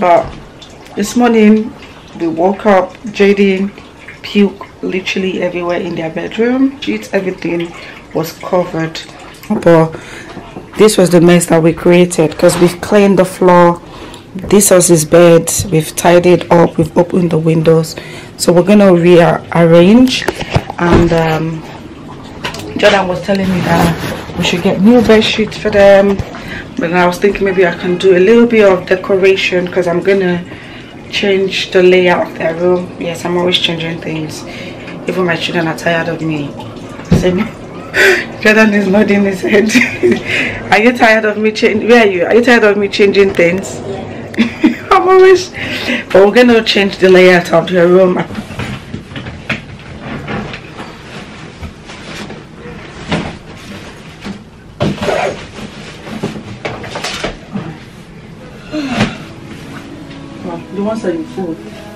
but this morning we woke up Jayden puke literally everywhere in their bedroom. Sheets everything was covered. But this was the mess that we created because we've cleaned the floor. This was his bed. We've tidied up. We've opened the windows. So we're gonna rearrange. And um, jordan was telling me that we should get new bed sheets for them but i was thinking maybe i can do a little bit of decoration because i'm gonna change the layout of their room. Yes i'm always changing things. Even my children are tired of me. Jordan is nodding his head. Are you tired of me changing where are you? Are you tired of me changing things? I'm always but we're gonna change the layout of the room the ones that you food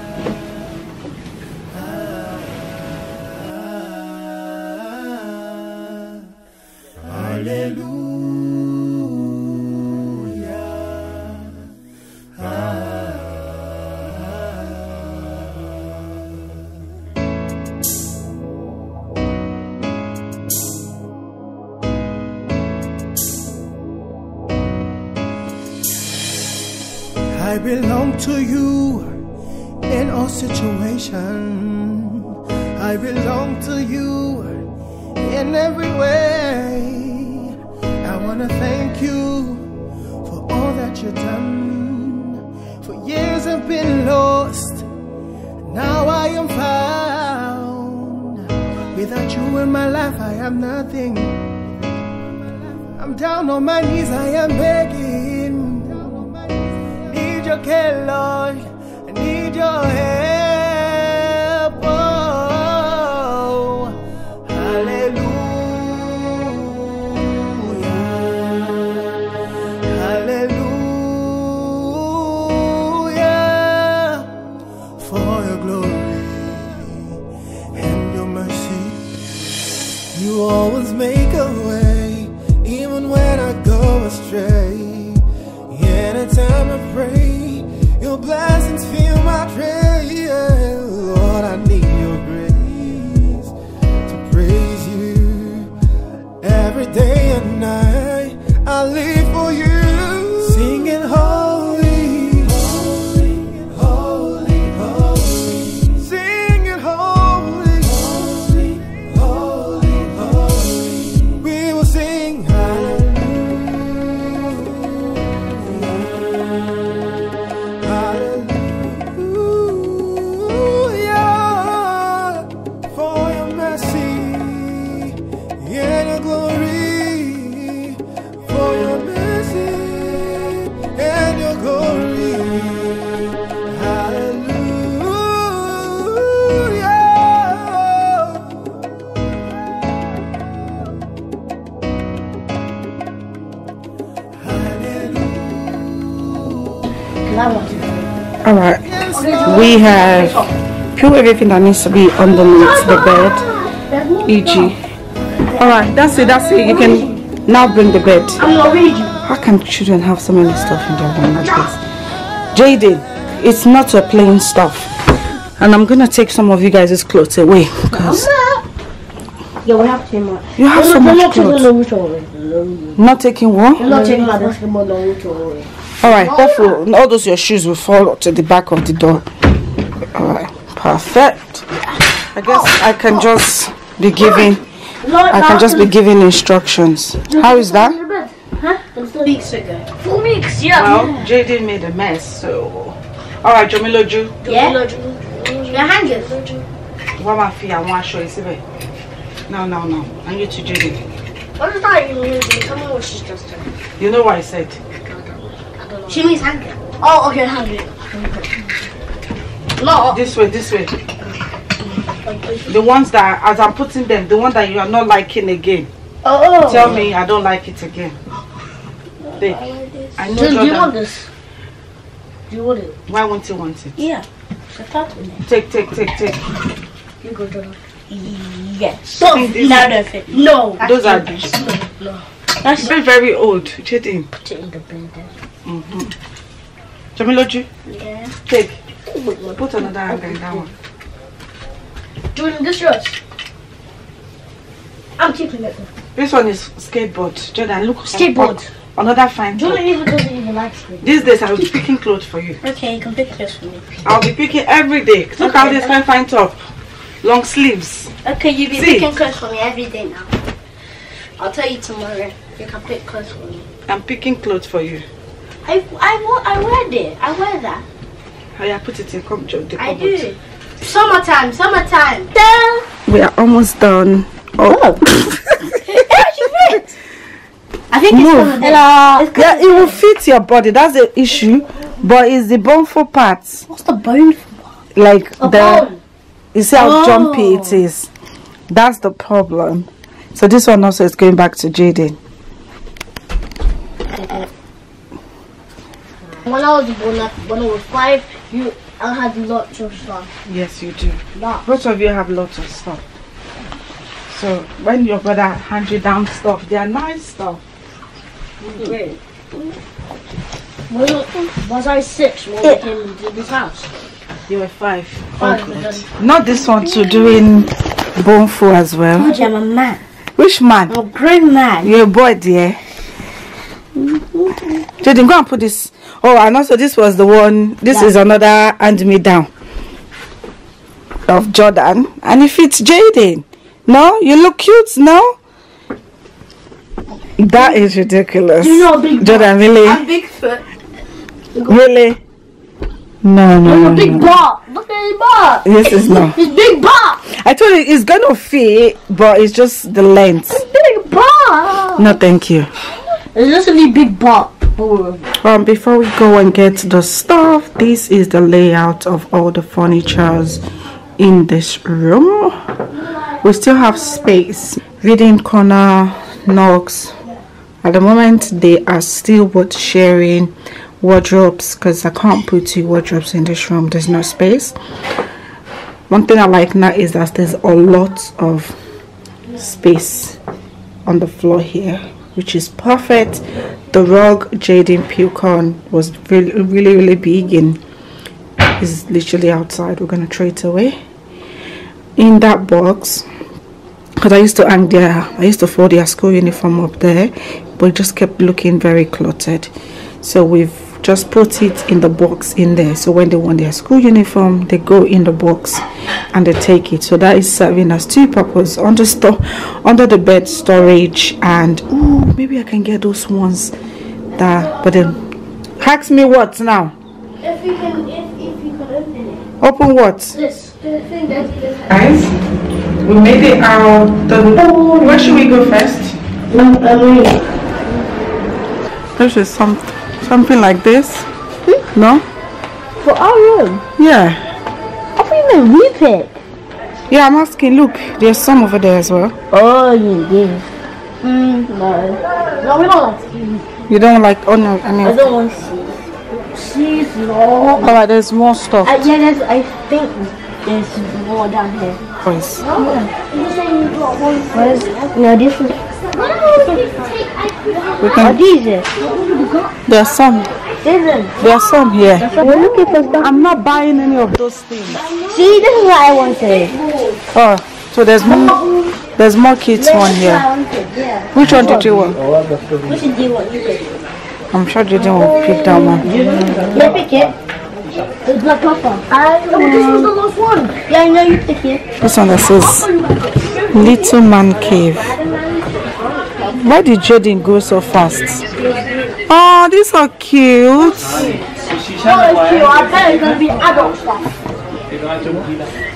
Without you in my life, I am nothing. I'm down on my knees, I am begging need your care, Lord. I need your help. All right. We have pure everything that needs to be underneath the bed. E.g all right that's it that's it. You can now bring the bed. How can children have so many stuff in their room like this? Jayden it's not a plain stuff. And i'm gonna take some of you guys' clothes away because Yeah, we have too much. you have so much not taking clothes. not taking what? Not taking my basketball. All right careful all those your shoes will fall to the back of the door all right perfect i guess i can just be giving i can just be giving instructions how is that Huh? Weeks ago. Four weeks, yeah. well jayden made a mess so all right jomiloju yeah. Your hangers. wọ́n máa fi àwọn aṣọ yìí síbẹ̀ no no no i need to jayden What does that even mean? Tell me what she's just done. you know what i said She means hungry. Oh, okay, hungry. No. this way this way the ones that as i'm putting them the one that you are not liking again Oh. tell me i don't like it again Babe, i know Do, do you want this? Do you want it? why won't you want it Yeah. Shut up in it. take take take take You go, Jordan. Yes. No, no, no, fit. No. Those are- No. That's very very old jayden put it in the bin then. Mhm. Jamiloju, Yeah. take. Put another hanger in that one. Jordan, this yours. I'm keeping it. This one is skateboard. Jordan, look. Skateboard. Another fine top. Jordan even doesn't even like skateboard. These days I will be picking clothes for you. Okay, you can pick clothes for me. I'll be picking every day. Look Okay. how this fine fine top. Long sleeves. Okay, you be See. picking clothes for me every day now. I'll tell you tomorrow. You can pick clothes for me. I'm picking clothes for you. I I I wear it. I wear that. Oh yeah, put it in com- the I do. Summertime, summertime. We are almost done. Oh. oh. I think Move. it's Hello. yeah, it will fit your body. That's the issue. But it's the boneful part. What's the bone? Like A the bone. you see how Oh. jumpy it oh. is. That's the problem. So this one also is going back to Jayden. Uh, uh, When I was born, like, when I was five, you I had lots of stuff. Yes, you do. Lots. Both of you have lots of stuff. So when your brother hands you down stuff, they are nice stuff. Wait. Was, was I six when we came into this house? You were five. Oh, five, Oh, God. Not this one too, doing boneful as well. I'm a man. Which man? I'm a grown man. You're a boy, dear. Jayden, go and put this. Oh, and also this was the one. This is another hand me down of Jordan, and it fits Jayden. No, you look cute. No, that is ridiculous. You know, big Jordan, really, I'm big foot. really. No, no, no, big no. butt. Look at his butt. This is not. It's big butt. I told you it's gonna fit, but it's just the length. Big butt. No, thank you. It's just a big butt. Um, before we go and get the stuff, this is the layout of all the furnitures in this room. We still have space. Reading corner, knocks. At the moment, they are still both sharing wardrobes because I can't put two wardrobes in this room. There's no space. One thing I like now is that there's a lot of space on the floor here which is perfect the rug Jayden Pucon was really really really big and is literally outside. We're gonna throw it away. In that box because I used to hang their I used to fold their school uniform up there but it just kept looking very cluttered. So we've just put it in the box in there. So when they want their school uniform they go in the box and they take it. So that is serving as two purposes under store under the bed storage and ooh, maybe I can get those ones that but then ask me what now? If you can, if, if you can open it. open what? This, the thing that guys we made it out the where should we go first? This is some something like this no for our room. yeah I think the repick. yeah I'm asking look there's some over there as well Oh, you did. Mm, no. No, we don't like to eat. you don't like oh no I mean I don't want to see. Cheese, no. all right there's more stuff Uh, yeah, there's, I think there's more down here. boys You say you got one. Where's, no, this is. We Are can these it? there's some Isn't. there's some here We're looking for stuff. I'm not buying any of those things See, this is what I wanted. oh so there's more there's more kids one here Yeah. which one did you want oh, Which do you want? You pick. I'm sure you didn't pick that one Yeah, pick it. The black pepper. I know. this was the last one. Yeah, I know you pick it. this one that says little man cave why did Jayden go so fast oh these are cute Oh, it's cute. I bet it's gonna be adult stuff.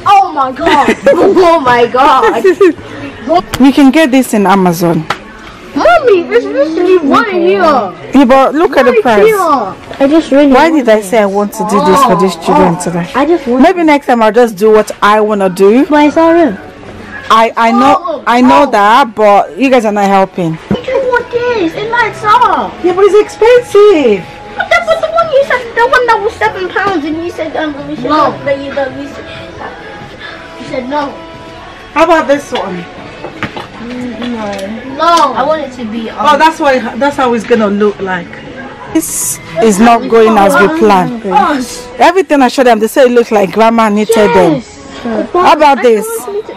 Oh my god. oh my god. we can get this in Amazon Mommy, there's literally one here. yeah, but look at the price I just really. why did I say I want to do this for these children oh. today I just want. maybe next time I'll just do what I want to do But it's our room. I I know I know that but you guys are not helping You can want this. It lights up. yeah but it's expensive But that was the one you said. The one that was seven pounds, and you said um, we should no. That you that we said. You said no. how about this one No. No. I want it to be. Um, oh that's what it, that's how it's gonna look like This is not going as we planned. Everything I showed them, they say it looks like grandma knitted them. How about this?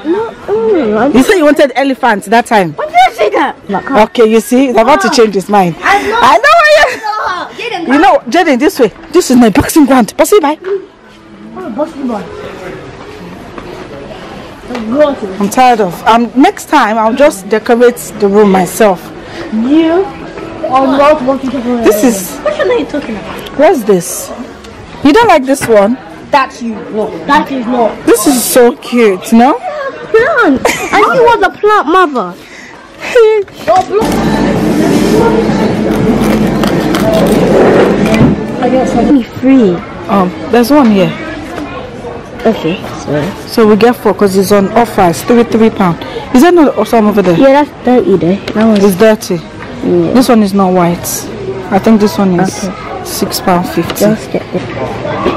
No, You said you wanted elephants that time. What did I say that? Okay, you see, he's about to change his mind. I know why you. You know, Jayden, this way. This is my boxing ground. Pass it by. I'm tired of. Um, next time I'll just decorate the room myself. You are not wanting to go This is. One are you talking about? What's this? You don't like this one? That's you. No, that is not. This is so cute, no? Plant. and you was a plant mother. Something free. Um, there's one here. Okay, so. So we get four because it's on offer. It's three three pound. Is that not some over there? Yeah, that's dirty there. That was. It's dirty. This one is not white. I think this one is Okay. six pound fifty. Just get it.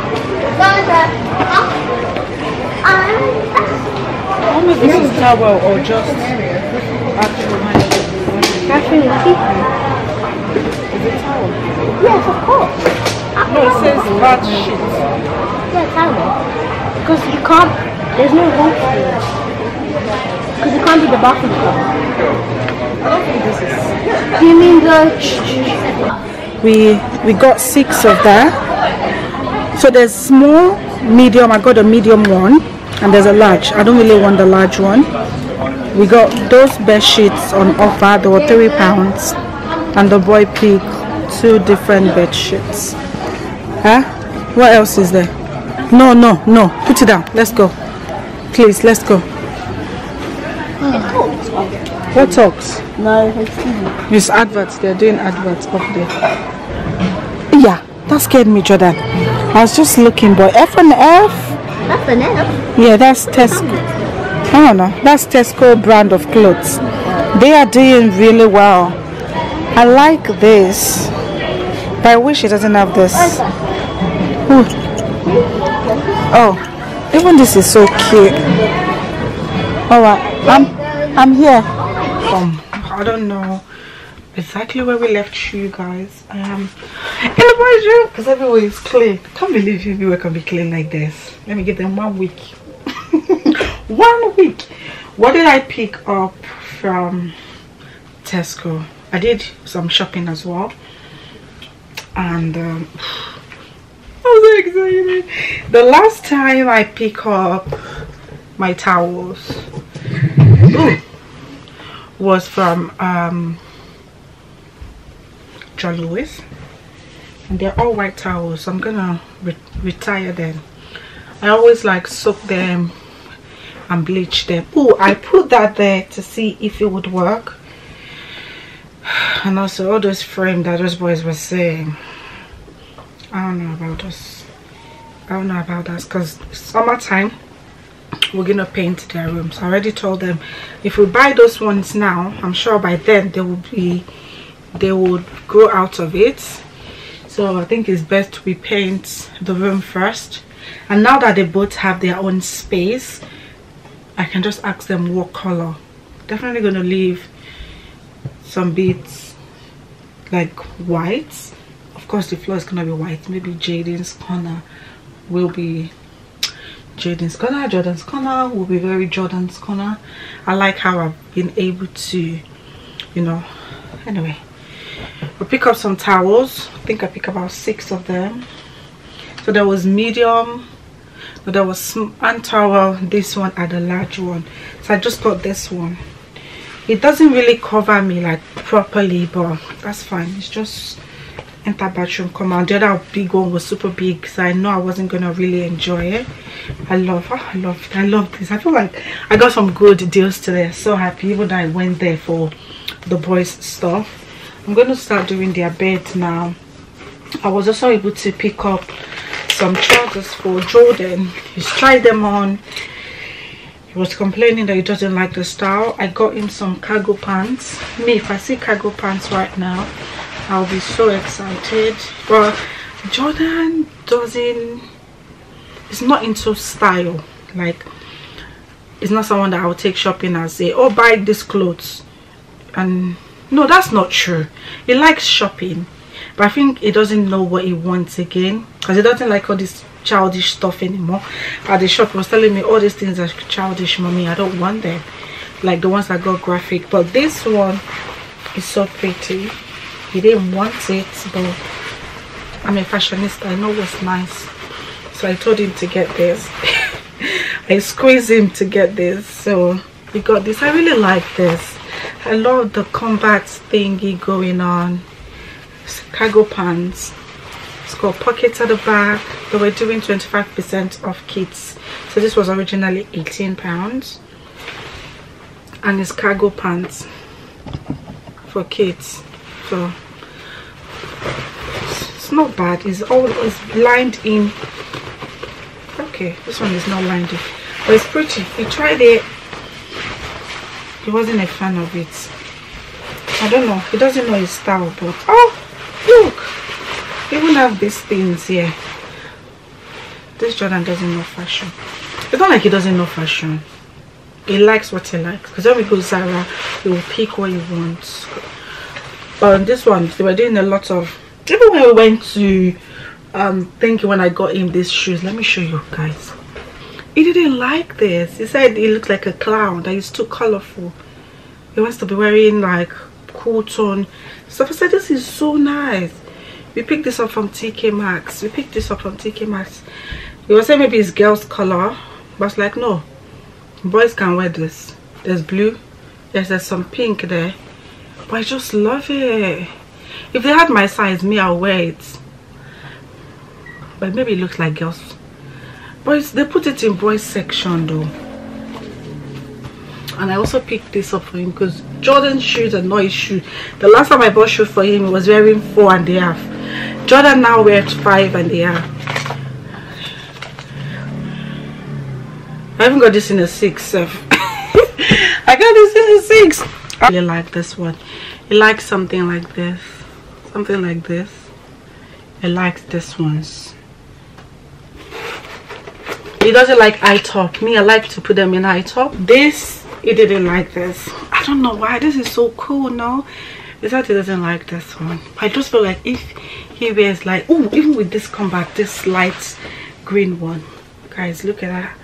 Maybe this is towel or just actual Actually, Yes, of course. No, it says bad shit. Yeah, towel. Because you can't. There's no room for it. Because you can't be the bathroom towel. Do you mean the? We we got six of that. So there's small, medium. I got a medium one, and there's a large. I don't really want the large one. We got those bed sheets on offer. They were three pounds, and the boy pick two different bed sheets. Huh? What else is there? No, no, no. Put it down. Let's go. Please, let's go. What talks? No. It's adverts. They're doing adverts up there. Yeah, that scared me, Jordan. I was just looking, boy F and F. That's. Yeah, that's Tesco. I don't know. That's Tesco brand of clothes. They are doing really well. I like this, but I wish it doesn't have this. Ooh. Oh, even this is so cute. All right, I'm I'm here. Um, I don't know exactly where we left you guys. Am in the boys' room because everywhere is clean. Can't believe everywhere can be clean like this. Let me give them one week. one week. What did I pick up from Tesco? I did some shopping as well, and um, I was so excited. The last time I pick up my towels ooh, was from um, John Lewis, and they're all white towels. So I'm gonna re retire them. I always like soak them and bleach them. Oh, I put that there to see if it would work. And also all those frame that those boys were saying. I don't know about this. I don't know about that because summertime we're gonna paint their rooms. I already told them if we buy those ones now, I'm sure by then they will be they would grow out of it. So I think it's best we paint the room first. And now that they both have their own space, I can just ask them what color. Definitely gonna leave some bits like white. Of course the floor is gonna be white. Maybe Jayden's corner will be Jayden's corner. Jordan's corner will be very Jordan's corner. I like how I've been able to, you know, anyway. We'll pick up some towels. I think I pick about six of them. So there was medium, but there was one towel, this one and the large one. So I just got this one. It doesn't really cover me like properly, but that's fine. It's just enter bathroom come out. The other big one was super big, so I know I wasn't gonna really enjoy it. I love, oh, I love, I love this. I feel like I got some good deals today. So happy, even though I went there for the boys' stuff. I'm going to start doing their bed now. I was also able to pick up some trousers for Jordan. He's tried them on. He was complaining that he doesn't like the style. I got him some cargo pants. Me, if I see cargo pants right now, I'll be so excited. But Jordan doesn't, he's not into style. Like, it's not someone that I'll take shopping and say, oh, buy these clothes. And no, that's not true. He likes shopping. but i think he doesn't know what he wants again because he doesn't like all this childish stuff anymore. At the shop he was telling me all these things are childish mommy. I don't want them. Like the ones that got graphic. But this one is so pretty. He didn't want it but i'm a fashionista. I know what's nice. So i told him to get this. I squeezed him to get this. So he got this. I really like this i love the combat thingy going on. Cargo pants. It's got pockets at the back. They were doing 25 percent off kits. So this was originally 18 pounds. And it's cargo pants for kids so it's not bad. It's all it's lined in. Okay this one is not lined in. But it's pretty. He tried it he wasn't a fan of it. I don't know. He doesn't know his style but oh look. He even have these things here. This jordan doesn't know fashion. It's not like he doesn't know fashion. He likes what he likes. Because when we go zara he will pick what he wants. But this one they were doing a lot of even when we went to um thinking when i got him these shoes let me show you guys he didn't like this. He said he looked like a clown that is too colorful. He wants to be wearing like cool tone stuff i said this is so nice. We picked this up from tk maxx. We picked this up from tk maxx. He was saying maybe it's girls color but I was like no. Boys can wear this. There's blue. Yes there's some pink there. But i just love it. If they had my size me i'll wear it. But maybe it looks like girls boys they put it in boys section though. And i also picked this up for him because jordan shoes are not his shoe. The last time i bought shoe for him he was wearing four and a half. Jordan now wears five and a half. I haven't got this in a six i got this in a six. I really like this one. He likes something like this. Something like this. He likes this ones he doesn't like eye top. Me i like to put them in eye top. This he didn't like this. I don't know why. This is so cool no? Said he doesn't like this one. I just feel like if he wears like oh even with this combat this light green one. Guys look at that.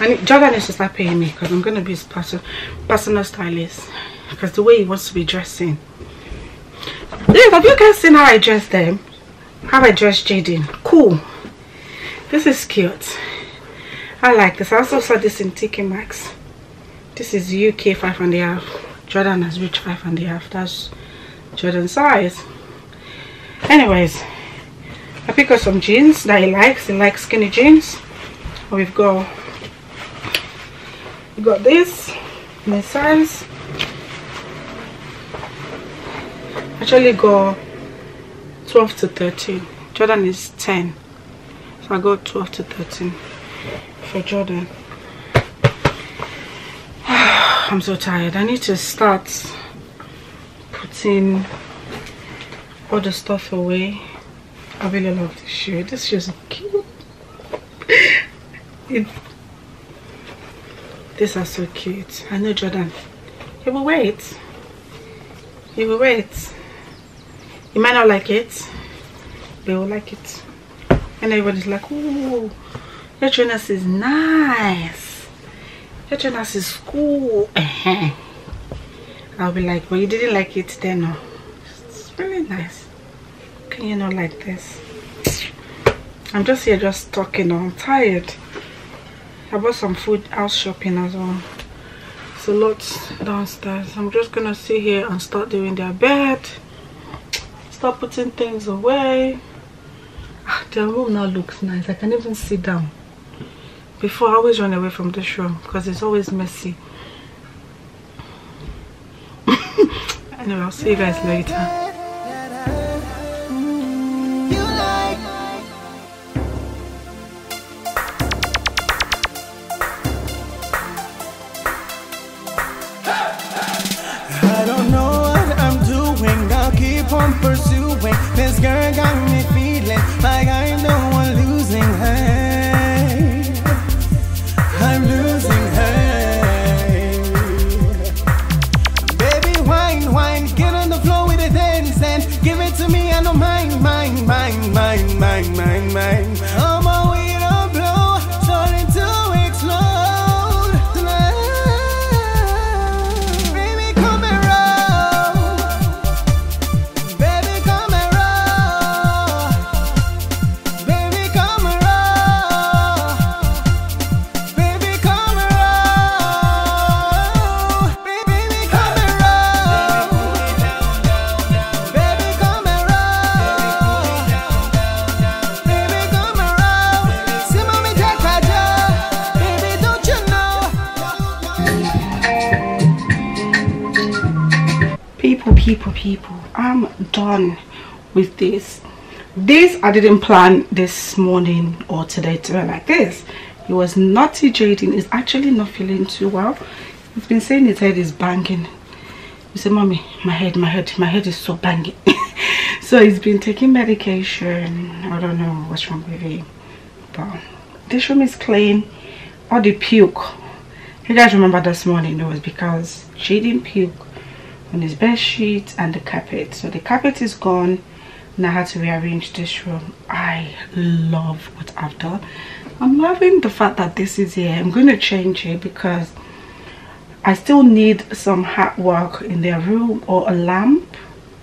And jordan is to start paying me because i'm gonna be his person, personal stylist. Because the way he wants to be dressing. Dave, have you guys seen how i dress them? How i dress jayden? Cool this is cute. I like this. I also saw this in tk maxx. This is uk five and a half. Jordan has reached five and a half. That's jordan size. Anyways i picked up some jeans that he likes. He likes skinny jeans. We've got we got this the size. Actually go 12 to 13 jordan is 10 so i got 12 to 13 for jordan i'm so tired. I need to start putting all the stuff away. I really love this shoe. This shoe is cute. It these are so cute. I know jordan he will wait. He will wait. He might not like it but he will like it and everybody's like oh your trainers is nice. Your trainers is cool. Uh i'll be like well you didn't like it then no. It's really nice. Can you not like this? I'm just here just talking i'm tired. I bought some food house shopping as well. It's a lot downstairs. I'm just gonna sit here and start doing their bed. Start putting things away the room now looks nice. I can even sit down. Before i always run away from this room because it's always messy. Anyway i'll see you guys later with this. This i didn't plan this morning or today to be like this. He was naughty Jayden is actually not feeling too well. He's been saying his head is banging. He said mommy my head my head my head is so banging. So he's been taking medication. I don't know what's wrong with him but this room is clean. All the puke. You guys remember this morning it was because Jayden puke on his bed sheet and the carpet. So the carpet is gone I had to rearrange this room. I love what I've done. I'm loving the fact that this is here. I'm going to change it because I still need some hard work in their room or a lamp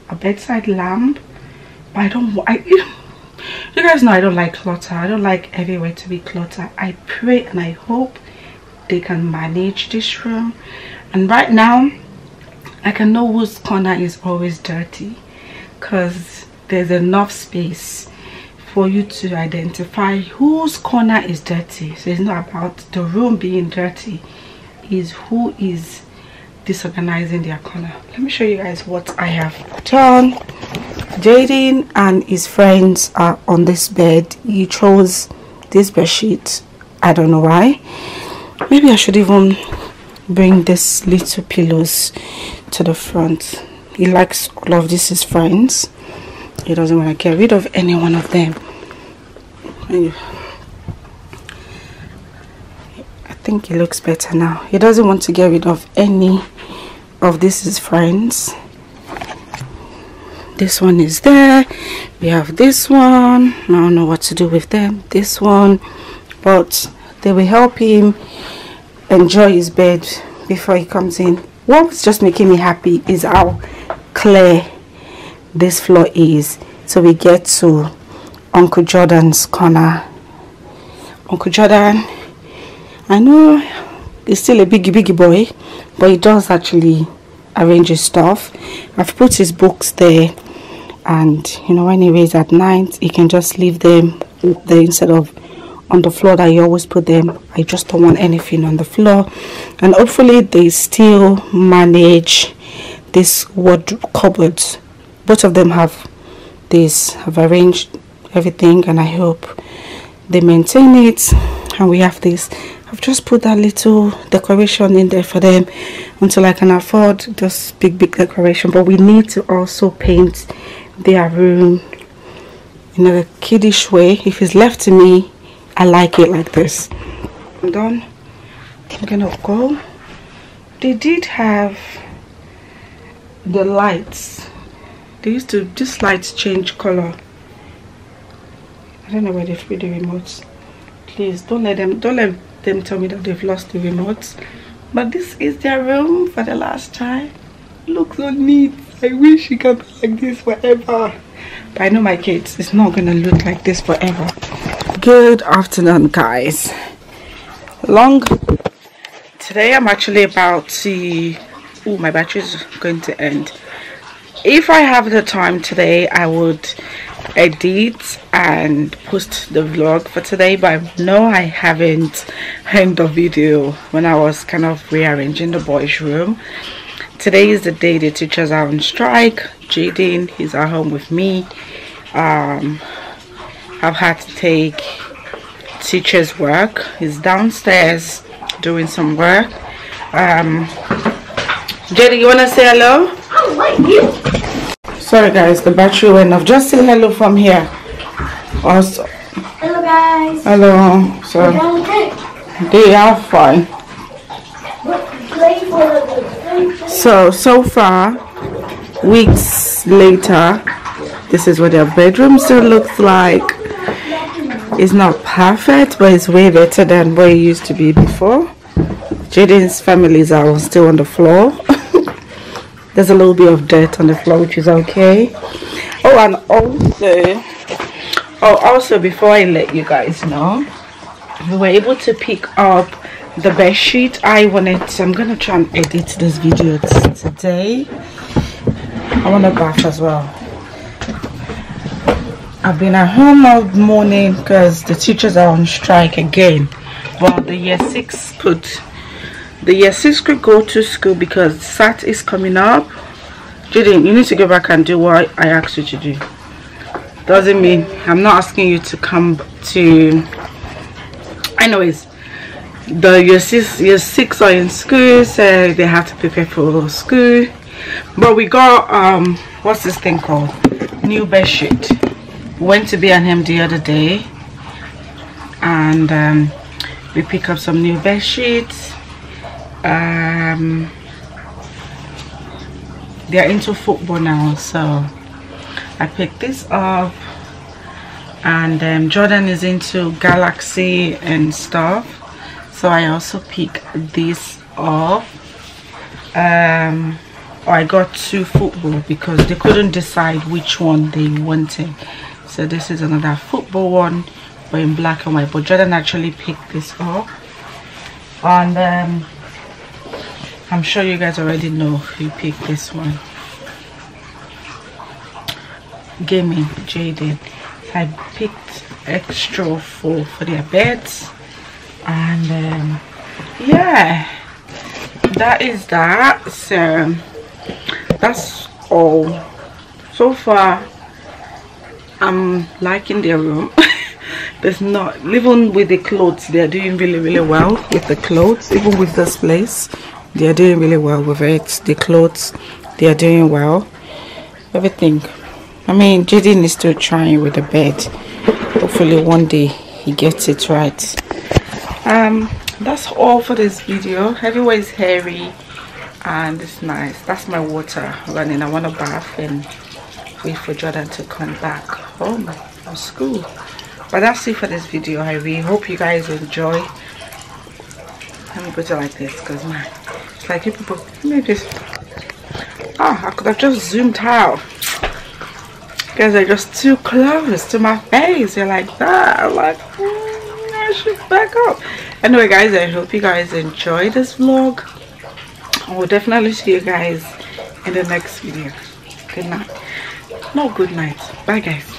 a bedside lamp. But I don't I you guys know I don't like clutter. I don't like everywhere to be clutter. I pray and I hope they can manage this room. And right now I can know whose corner is always dirty because there's enough space for you to identify whose corner is dirty. So it's not about the room being dirty is who is disorganizing their corner. Let me show you guys what i have. Done jayden and his friends are on this bed. He chose this bed sheet i don't know why. Maybe i should even bring this little pillows to the front. He likes all of this his friends he doesn't want to get rid of any one of them. I think he looks better now. He doesn't want to get rid of any of his friends. This one is there. We have this one. I don't know what to do with them. This one. But they will help him enjoy his bed before he comes in. What was just making me happy is how clear this floor is. So we get to uncle jordan's corner. Uncle jordan i know he's still a biggie biggie boy but he does actually arrange his stuff. I've put his books there and you know anyways at night he can just leave them there instead of on the floor that you always put them. I just don't want anything on the floor. And hopefully they still manage this wardrobe cupboards both of them have this i've arranged everything and i hope they maintain it and we have this i've just put that little decoration in there for them until i can afford this big big decoration but we need to also paint their room in a kiddish way if it's left to me I like it like this. I'm done. I'm gonna go. They did have the lights. They used to, this lights change color. I don't know where they threw the remotes. Please don't let them, don't let them tell me that they've lost the remotes. But this is their room for the last time. Looks so neat. I wish it could be like this forever. But I know my kids, it's not gonna look like this forever good afternoon guys long today i'm actually about to oh my battery is going to end if i have the time today i would edit and post the vlog for today but no i haven't hung the video when i was kind of rearranging the boys room today is the day the teachers are on strike jayden he's at home with me um I've had to take teacher's work. He's downstairs doing some work. Um, Jerry, you want to say hello? Oh, Sorry guys, the battery went off. Just say hello from here. Also, Hello guys. hello. So they are fine. So so far, weeks later, this is what their bedroom still looks like it's not perfect but it's way better than what it used to be before Jayden's families are still on the floor there's a little bit of dirt on the floor which is okay. Oh and also oh also before I let you guys know we were able to pick up the bed sheet I wanted to, I'm gonna try and edit this video today. I want to bath as well. I've been at home all morning because the teachers are on strike again. Well, the year six could, the year six could go to school because SAT is coming up. Jayden, you need to go back and do what I asked you to do. Doesn't mean I'm not asking you to come to. Anyways, the your six your six are in school, so they have to prepare for school. But we got um, what's this thing called? New bed sheet. Went to B&M the other day, and um, we pick up some new bed sheets. Um, they're into football now so I picked this up. And um, Jordan is into galaxy and stuff. So I also picked this up. Um, I got two football because they couldn't decide which one they wanted. So this is another football one but in black and white. But Jordan actually picked this up. And um, I'm sure you guys already know who picked this one. Gaming Jayden. I picked extra for for their beds, and um, yeah, that is that. So that's all. So far, I'm liking their room. There's not even with the clothes, they're doing really really well with the clothes. Even with this place they are doing really well with it. The clothes they are doing well. Everything. I mean jayden is still trying with the bed. Hopefully one day he gets it right. Um that's all for this video. Everywhere is hairy and it's nice. That's my water running. I want to bath and wait for jordan to come back. Home from school. But that's it for this video i really hope you guys enjoy. Let me put it like this because my like people maybe this oh i could have just zoomed out. Guys are just too close to my face. They're like that I'm like mm, i should back up. Anyway guys i hope you guys enjoy this vlog. I will definitely see you guys in the next video. Good night. No good night. Bye guys